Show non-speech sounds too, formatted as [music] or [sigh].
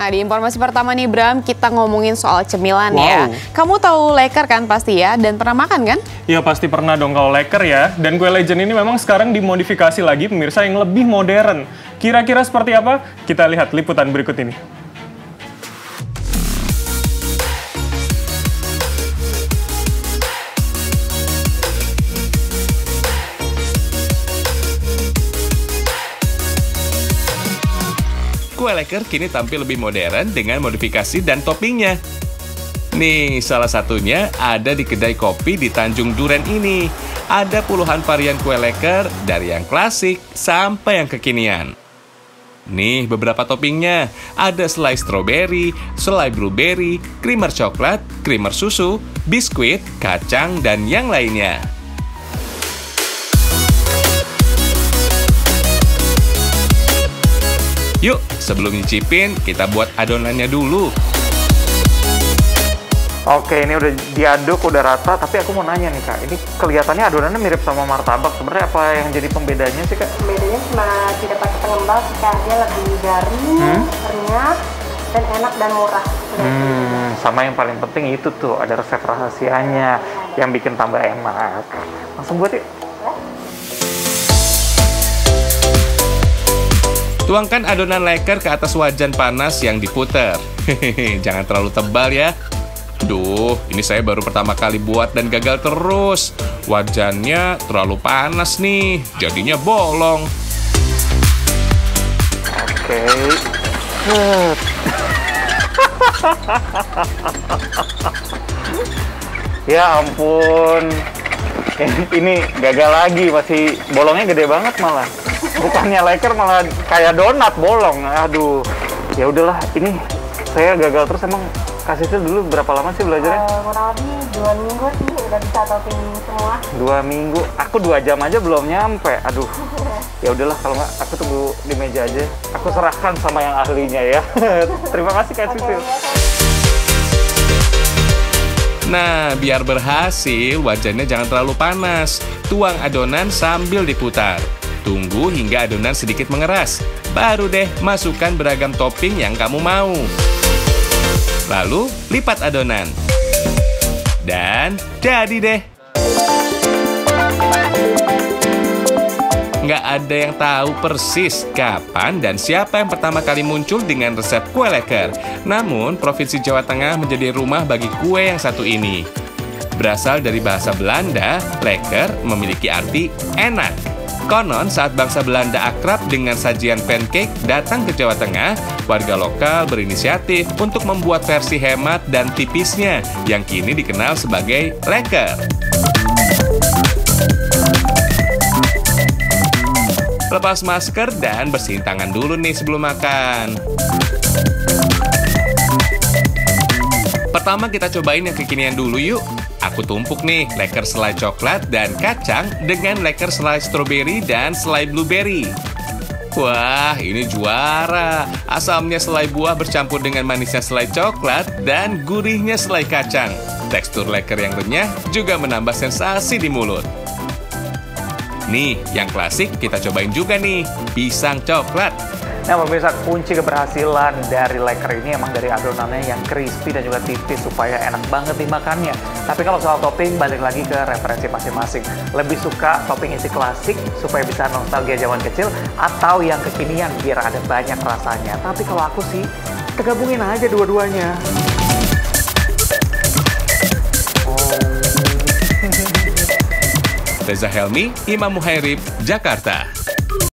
Nah, di informasi pertama nih Bram, kita ngomongin soal cemilan wow. ya. Kamu tahu leker kan pasti ya, dan pernah makan kan? Iya pasti pernah dong kalau leker ya. Dan kue legend ini memang sekarang dimodifikasi lagi pemirsa yang lebih modern. Kira-kira seperti apa? Kita lihat liputan berikut ini. Kue leker kini tampil lebih modern dengan modifikasi dan toppingnya. Nih, salah satunya ada di kedai kopi di Tanjung Duren ini. Ada puluhan varian kue leker dari yang klasik sampai yang kekinian. Nih beberapa toppingnya, ada selai stroberi, selai blueberry, creamer coklat, creamer susu, biskuit, kacang, dan yang lainnya. Yuk, sebelum nyicipin, kita buat adonannya dulu. Oke, ini udah diaduk, udah rata. Tapi aku mau nanya nih kak, ini kelihatannya adonannya mirip sama martabak. Sebenarnya apa yang jadi pembedanya sih kak? Pembedanya cuma tidak pakai pengembang sih kak. Dia lebih garing, hmm? renyah, dan enak dan murah. Hmm, sama yang paling penting itu tuh ada resep rahasianya yang bikin tambah enak. Langsung buat yuk. Tuangkan adonan leker ke atas wajan panas yang diputer. Hehehe, jangan terlalu tebal ya. Duh, ini saya baru pertama kali buat dan gagal terus. Wajannya terlalu panas nih, jadinya bolong. Oke. [laughs] ya ampun. Ini gagal lagi, masih bolongnya gede banget malah bukannya leker malah kayak donat bolong aduh ya udahlah ini saya gagal terus emang kasih itu dulu berapa lama sih belajarnya? Uh, kurang lebih dua minggu sih udah bisa topping semua. Dua minggu, aku dua jam aja belum nyampe. Aduh, [laughs] ya udahlah kalau nggak aku tunggu di meja aja. Aku serahkan sama yang ahlinya ya. [laughs] Terima kasih Kak Sisil. Nah, biar berhasil, wajannya jangan terlalu panas. Tuang adonan sambil diputar. Tunggu hingga adonan sedikit mengeras. Baru deh masukkan beragam topping yang kamu mau. Lalu lipat adonan. Dan jadi deh. Nggak ada yang tahu persis kapan dan siapa yang pertama kali muncul dengan resep kue leker. Namun, Provinsi Jawa Tengah menjadi rumah bagi kue yang satu ini. Berasal dari bahasa Belanda, leker memiliki arti enak. Konon saat bangsa Belanda akrab dengan sajian pancake datang ke Jawa Tengah, warga lokal berinisiatif untuk membuat versi hemat dan tipisnya yang kini dikenal sebagai leker. Lepas masker dan bersihin tangan dulu nih sebelum makan. Pertama kita cobain yang kekinian dulu yuk. Aku tumpuk nih leker selai coklat dan kacang dengan leker selai stroberi dan selai blueberry. Wah, ini juara. Asamnya selai buah bercampur dengan manisnya selai coklat dan gurihnya selai kacang. Tekstur leker yang renyah juga menambah sensasi di mulut. Nih, yang klasik kita cobain juga nih, pisang coklat. Nah pemirsa kunci keberhasilan dari leker ini emang dari adonannya yang crispy dan juga tipis supaya enak banget dimakannya. Tapi kalau soal topping balik lagi ke referensi masing-masing. Lebih suka topping isi klasik supaya bisa nostalgia zaman kecil atau yang kekinian biar ada banyak rasanya. Tapi kalau aku sih tergabungin aja dua-duanya. Reza Helmi, Imam Muhairib, Jakarta.